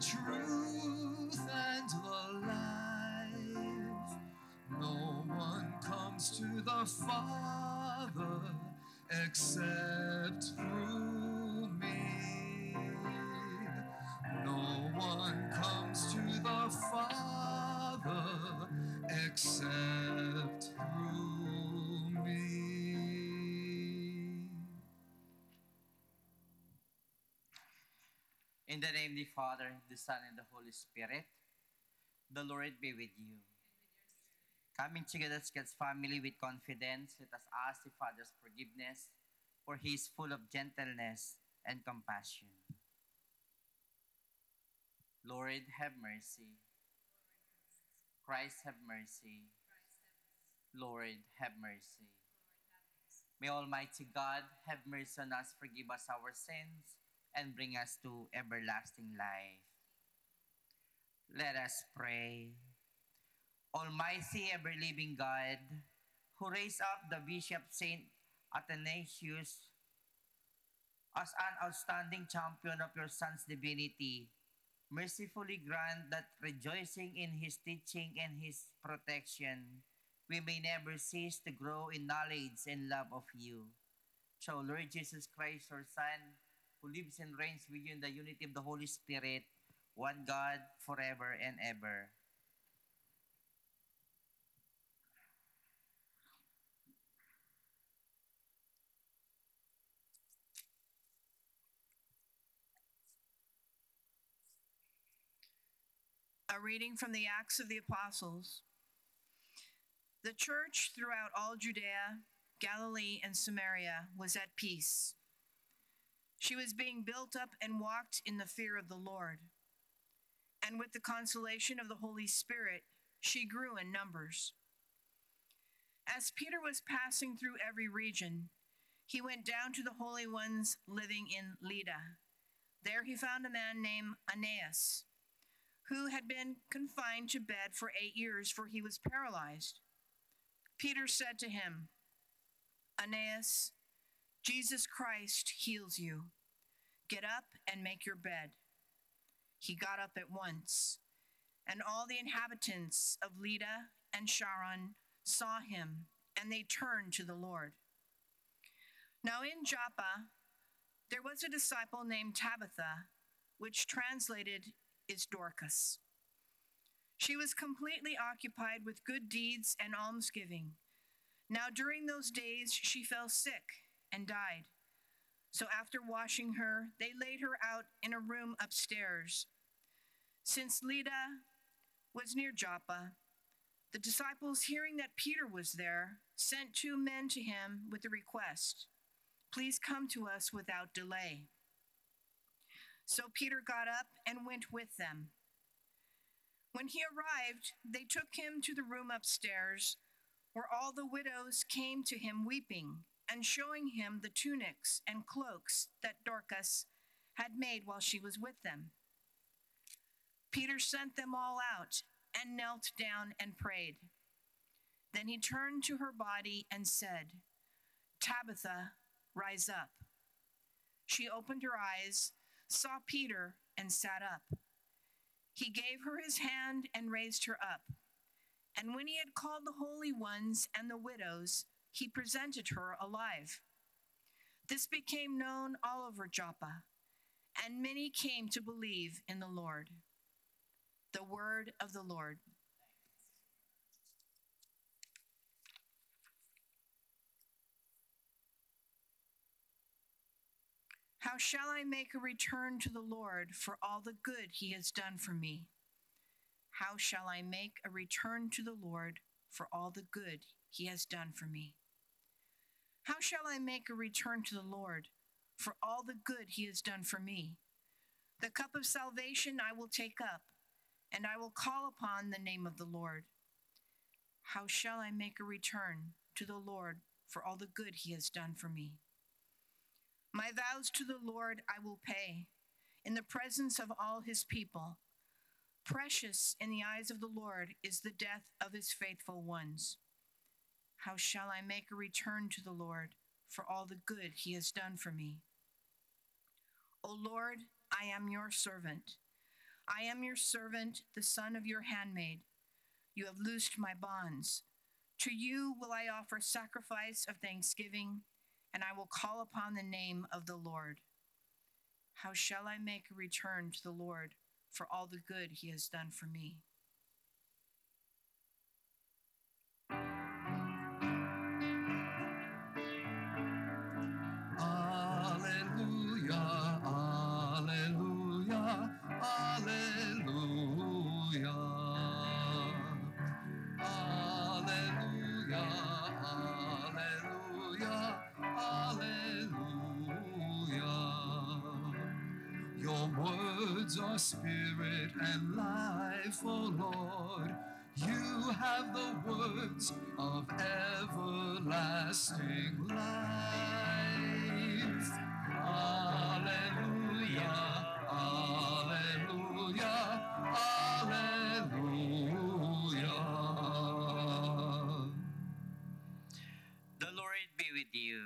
truth and the life. No one comes to the Father except through In the name of the Father, the Son, and the Holy Spirit, the Lord be with you. Coming together as God's family with confidence, let us ask the Father's forgiveness, for He is full of gentleness and compassion. Lord, have mercy. Christ, have mercy. Lord, have mercy. May Almighty God have mercy on us, forgive us our sins, and bring us to everlasting life. Let us pray. Almighty, ever-living God, who raised up the Bishop Saint Athanasius as an outstanding champion of your Son's divinity, mercifully grant that rejoicing in his teaching and his protection, we may never cease to grow in knowledge and love of you. So, Lord Jesus Christ, your Son, who lives and reigns with you in the unity of the Holy Spirit, one God, forever and ever. A reading from the Acts of the Apostles. The church throughout all Judea, Galilee, and Samaria was at peace. She was being built up and walked in the fear of the Lord. And with the consolation of the Holy Spirit, she grew in numbers. As Peter was passing through every region, he went down to the holy ones living in Lydda. There he found a man named Aeneas who had been confined to bed for eight years, for he was paralyzed. Peter said to him, Aeneas, Jesus Christ heals you. Get up and make your bed. He got up at once, and all the inhabitants of Lydda and Sharon saw him, and they turned to the Lord. Now in Joppa, there was a disciple named Tabitha, which translated is Dorcas. She was completely occupied with good deeds and almsgiving. Now, during those days, she fell sick and died. So, after washing her, they laid her out in a room upstairs. Since Lydda was near Joppa, the disciples, hearing that Peter was there, sent two men to him with the request Please come to us without delay. So Peter got up and went with them. When he arrived, they took him to the room upstairs, where all the widows came to him weeping and showing him the tunics and cloaks that Dorcas had made while she was with them. Peter sent them all out and knelt down and prayed. Then he turned to her body and said, Tabitha, rise up. She opened her eyes saw Peter, and sat up. He gave her his hand and raised her up. And when he had called the holy ones and the widows, he presented her alive. This became known all over Joppa, and many came to believe in the Lord. The word of the Lord. How shall I make a return to the Lord for all the good he has done for me? How shall I make a return to the Lord for all the good he has done for me? How shall I make a return to the Lord for all the good he has done for me? The cup of salvation I will take up, and I will call upon the name of the Lord. How shall I make a return to the Lord for all the good he has done for me? My vows to the Lord I will pay in the presence of all his people. Precious in the eyes of the Lord is the death of his faithful ones. How shall I make a return to the Lord for all the good he has done for me? O Lord, I am your servant. I am your servant, the son of your handmaid. You have loosed my bonds. To you will I offer sacrifice of thanksgiving, and I will call upon the name of the Lord. How shall I make a return to the Lord for all the good he has done for me? Spirit and life, O Lord. You have the words of everlasting life. Alleluia, Alleluia, Alleluia. The Lord be with you.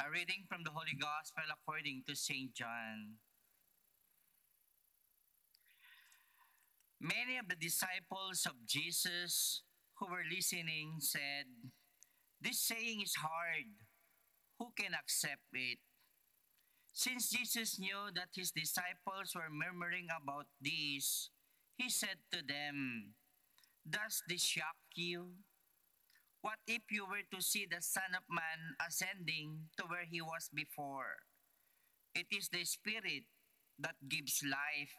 A reading from the Holy Gospel according to St. John. Many of the disciples of Jesus who were listening said, This saying is hard. Who can accept it? Since Jesus knew that his disciples were murmuring about this, he said to them, Does this shock you? What if you were to see the Son of Man ascending to where he was before? It is the Spirit that gives life,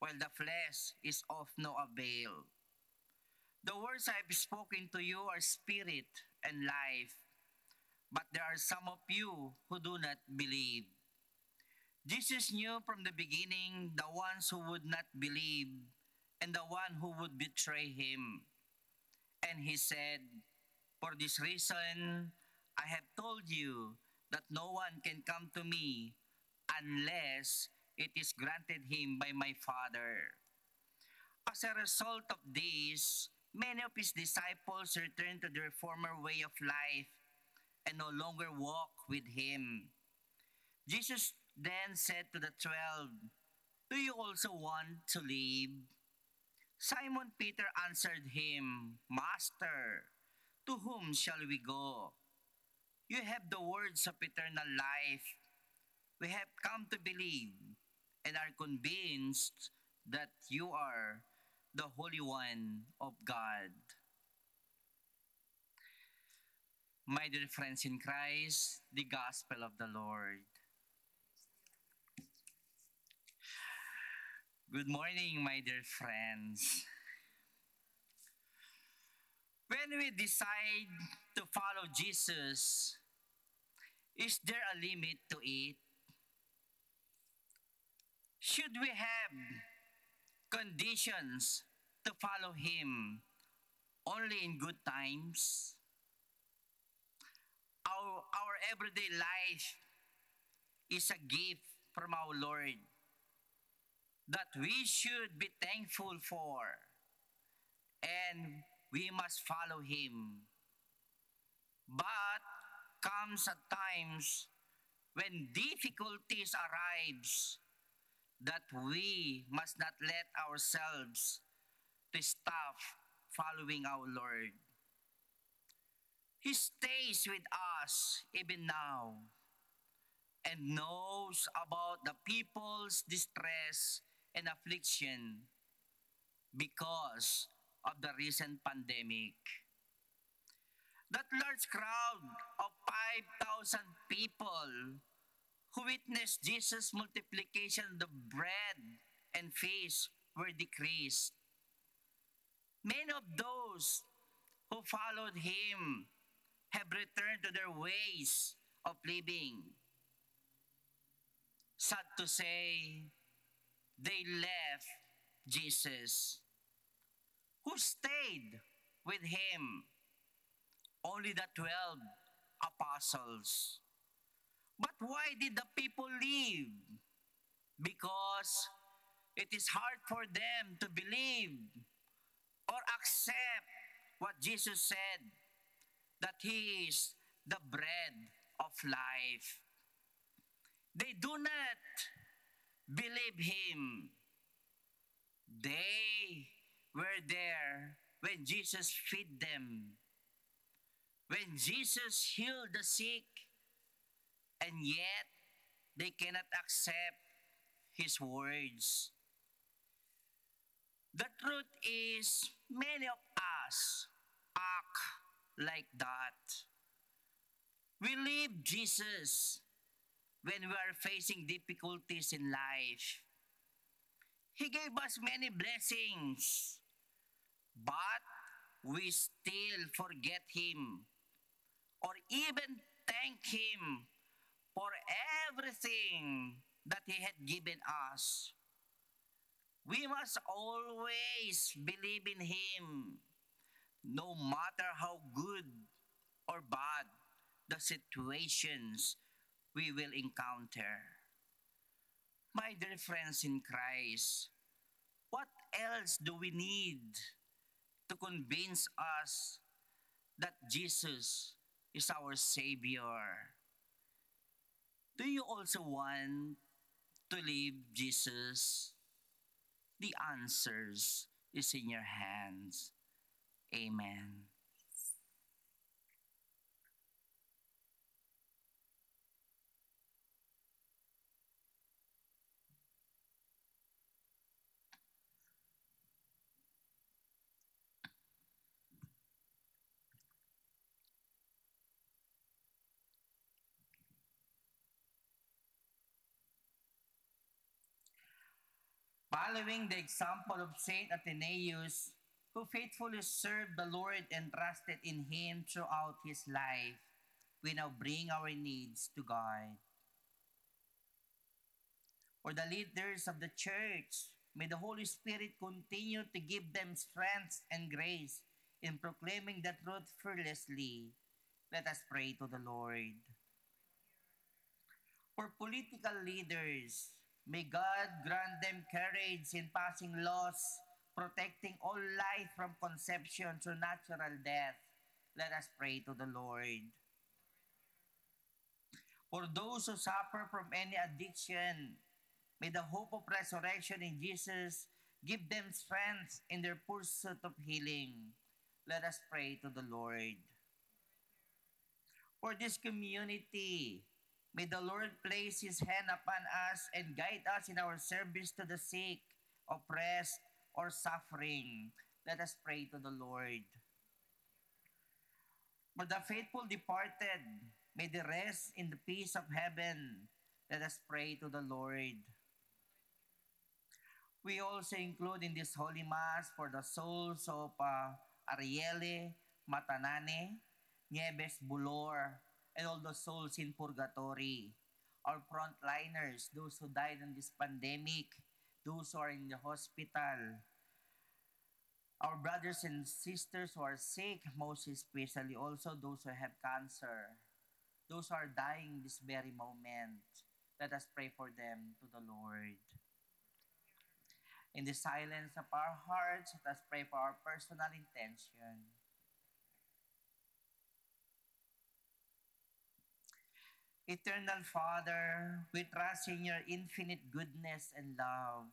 while the flesh is of no avail. The words I have spoken to you are spirit and life, but there are some of you who do not believe. Jesus knew from the beginning the ones who would not believe and the one who would betray him. And he said, For this reason, I have told you that no one can come to me unless it is granted him by my Father. As a result of this, many of his disciples returned to their former way of life and no longer walk with him. Jesus then said to the twelve, Do you also want to leave? Simon Peter answered him, Master, to whom shall we go? You have the words of eternal life. We have come to believe and are convinced that you are the Holy One of God. My dear friends in Christ, the Gospel of the Lord. Good morning, my dear friends. When we decide to follow Jesus, is there a limit to it? Should we have conditions to follow Him only in good times? Our, our everyday life is a gift from our Lord that we should be thankful for and we must follow him but comes at times when difficulties arrives that we must not let ourselves to stop following our lord he stays with us even now and knows about the people's distress and affliction because of the recent pandemic. That large crowd of 5,000 people who witnessed Jesus' multiplication of the bread and fish were decreased. Many of those who followed him have returned to their ways of living. Sad to say, they left Jesus. Who stayed with him? Only the 12 apostles. But why did the people leave? Because it is hard for them to believe or accept what Jesus said that He is the bread of life. They do not believe Him They were there when Jesus fed them, when Jesus healed the sick, and yet they cannot accept his words. The truth is, many of us act like that. We leave Jesus when we are facing difficulties in life. He gave us many blessings, but we still forget Him or even thank Him for everything that He had given us. We must always believe in Him, no matter how good or bad the situations we will encounter. My dear friends in Christ, what else do we need to convince us that Jesus is our Savior? Do you also want to live Jesus? The answers is in your hands. Amen. Following the example of Saint Athanasius, who faithfully served the Lord and trusted in Him throughout his life, we now bring our needs to God. For the leaders of the church, may the Holy Spirit continue to give them strength and grace in proclaiming the truth fearlessly. Let us pray to the Lord. For political leaders, may God grant courage in passing laws protecting all life from conception to natural death. Let us pray to the Lord. For those who suffer from any addiction, may the hope of resurrection in Jesus give them strength in their pursuit of healing. Let us pray to the Lord. For this community, may the Lord place his hand upon us and guide us in our service to the sick, oppressed, or suffering. Let us pray to the Lord. For the faithful departed, may they rest in the peace of heaven. Let us pray to the Lord. We also include in this Holy Mass for the souls of uh, Ariele, Matanane, Nieves Bulor, and all the souls in purgatory. Our frontliners, those who died in this pandemic, those who are in the hospital, our brothers and sisters who are sick, most especially also those who have cancer, those who are dying this very moment. Let us pray for them to the Lord. In the silence of our hearts, let us pray for our personal intention. Eternal Father, we trust in your infinite goodness and love.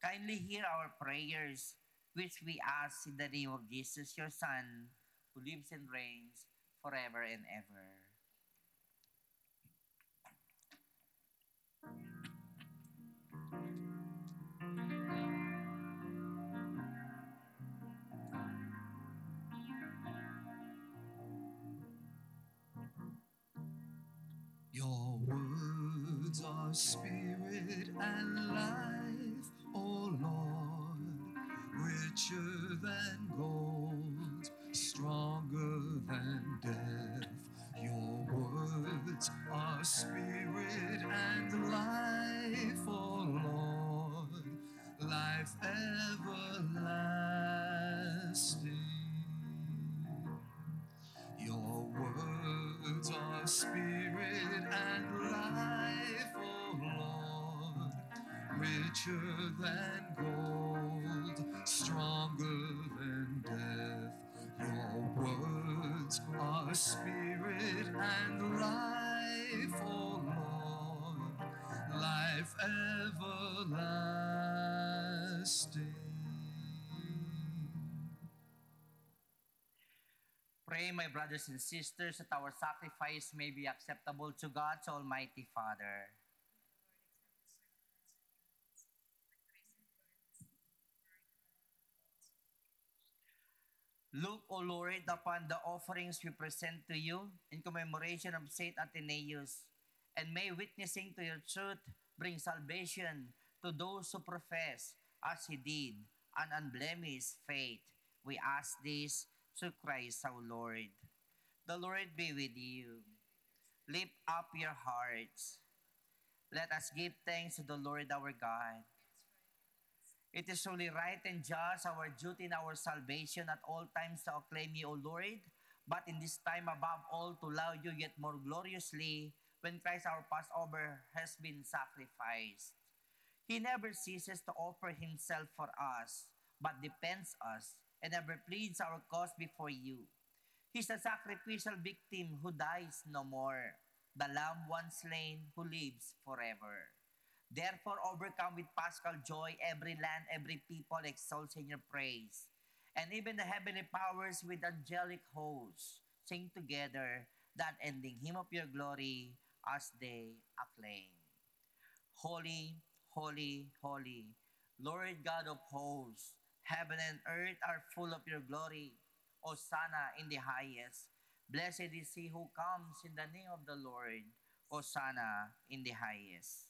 Kindly hear our prayers, which we ask in the name of Jesus, your Son, who lives and reigns forever and ever. Words are spirit and life, O Lord, richer than gold, stronger than death. Your words are spirit and life, O Lord, life everlasting. Your words are spirit richer than gold, stronger than death. Your words are spirit and life, O oh Lord, life everlasting. Pray, my brothers and sisters, that our sacrifice may be acceptable to God's Almighty Father. Look, O Lord, upon the offerings we present to you in commemoration of Saint Athanasius, and may witnessing to your truth bring salvation to those who profess, as he did, an unblemished faith. We ask this through Christ our Lord. The Lord be with you. Lift up your hearts. Let us give thanks to the Lord our God. It is truly right and just, our duty and our salvation at all times to acclaim you, O Lord, but in this time above all to love you yet more gloriously when Christ our Passover has been sacrificed. He never ceases to offer himself for us, but depends us and ever pleads our cause before you. He's the sacrificial victim who dies no more, the lamb once slain who lives forever. Therefore, overcome with paschal joy, every land, every people exalts in your praise. And even the heavenly powers with angelic hosts sing together that ending hymn of your glory as they acclaim. Holy, holy, holy, Lord God of hosts, heaven and earth are full of your glory. Hosanna in the highest. Blessed is he who comes in the name of the Lord. Hosanna in the highest.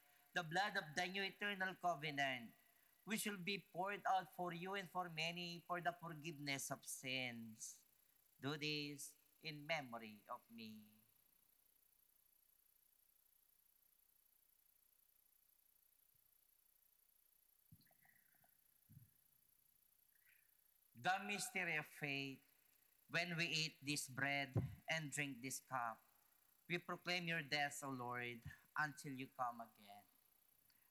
the blood of the new eternal covenant, which will be poured out for you and for many for the forgiveness of sins. Do this in memory of me. The mystery of faith. When we eat this bread and drink this cup, we proclaim your death, O Lord, until you come again.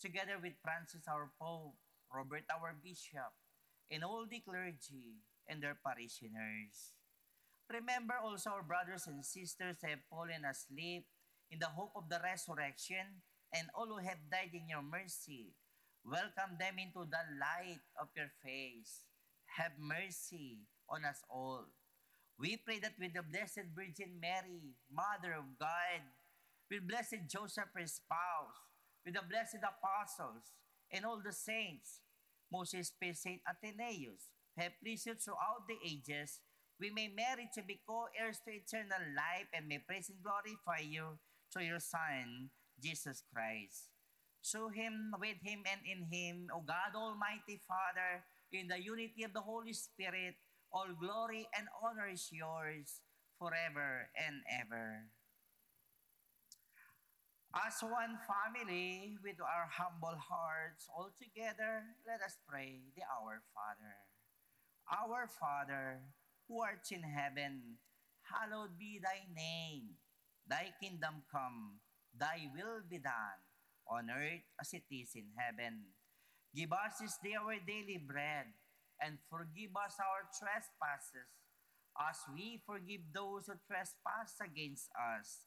Together with Francis, our Pope, Robert, our Bishop, and all the clergy and their parishioners. Remember also our brothers and sisters who have fallen asleep in the hope of the resurrection and all who have died in your mercy. Welcome them into the light of your face. Have mercy on us all. We pray that with the Blessed Virgin Mary, Mother of God, with Blessed Joseph, her spouse, with the blessed apostles, and all the saints, most especially Saint Athanasius, have you throughout the ages, we may merit to be co-heirs to eternal life and may praise and glorify you through your Son, Jesus Christ. Through him, with him, and in him, O God Almighty Father, in the unity of the Holy Spirit, all glory and honor is yours forever and ever. As one family, with our humble hearts all together, let us pray the Our Father. Our Father, who art in heaven, hallowed be thy name. Thy kingdom come, thy will be done, on earth as it is in heaven. Give us this day our daily bread, and forgive us our trespasses, as we forgive those who trespass against us.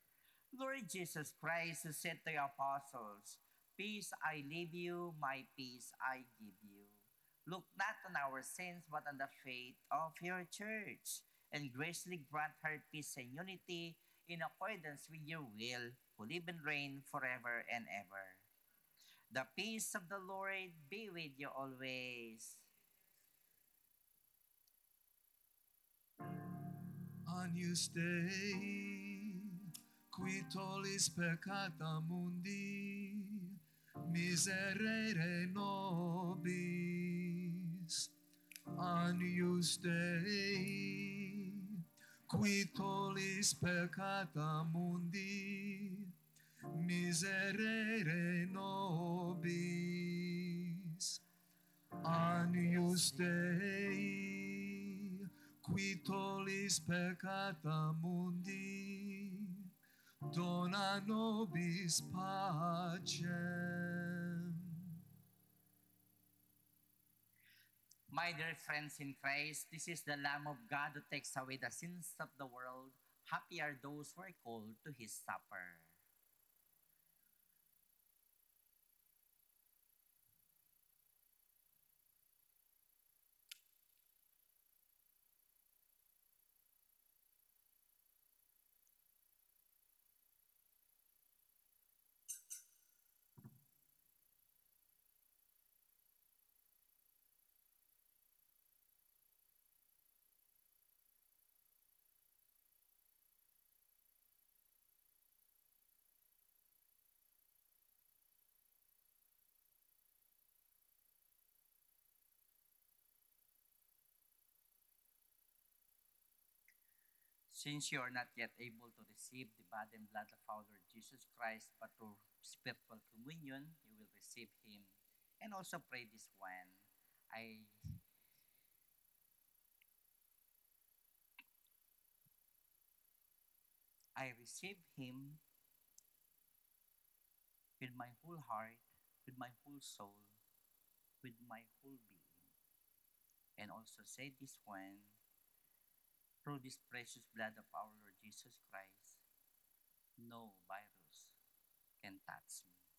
Lord Jesus Christ, said to the apostles, Peace I leave you, my peace I give you. Look not on our sins, but on the faith of your church, and graciously grant her peace and unity in accordance with your will, who live and reign forever and ever. The peace of the Lord be with you always. Agnus Dei, qui tollis peccata mundi, miserere nobis. Agnus Dei, qui tollis peccata mundi, miserere nobis. Agnus Dei, qui tollis peccata mundi, dona nobis pacem. My dear friends in Christ, this is the Lamb of God who takes away the sins of the world. Happy are those who are called to his supper. Since you are not yet able to receive the body and blood of our Lord Jesus Christ, but through spiritual communion, you will receive him. And also pray this one. I I receive him with my whole heart, with my whole soul, with my whole being. And also say this one through this precious blood of our Lord Jesus Christ, no virus can touch me.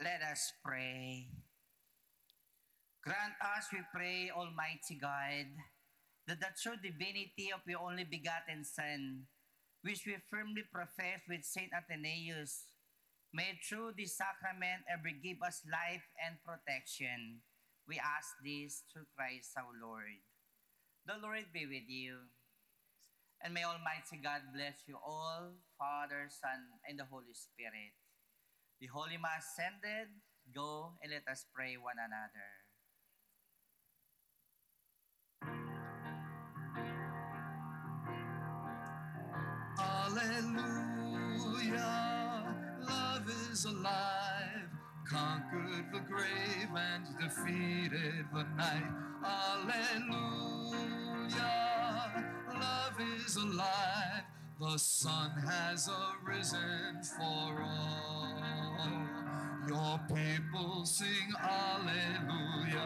Let us pray. Grant us, we pray, Almighty God, that the true divinity of your only begotten Son, which we firmly profess with Saint Athanasius, may through this sacrament ever give us life and protection. We ask this through Christ our Lord. The Lord be with you. And may Almighty God bless you all, Father, Son, and the Holy Spirit. The Holy Mass ended. Go and let us pray one another. Hallelujah, love is alive, conquered the grave and defeated the night. Hallelujah, love is alive, the sun has arisen for all. Your people sing Hallelujah.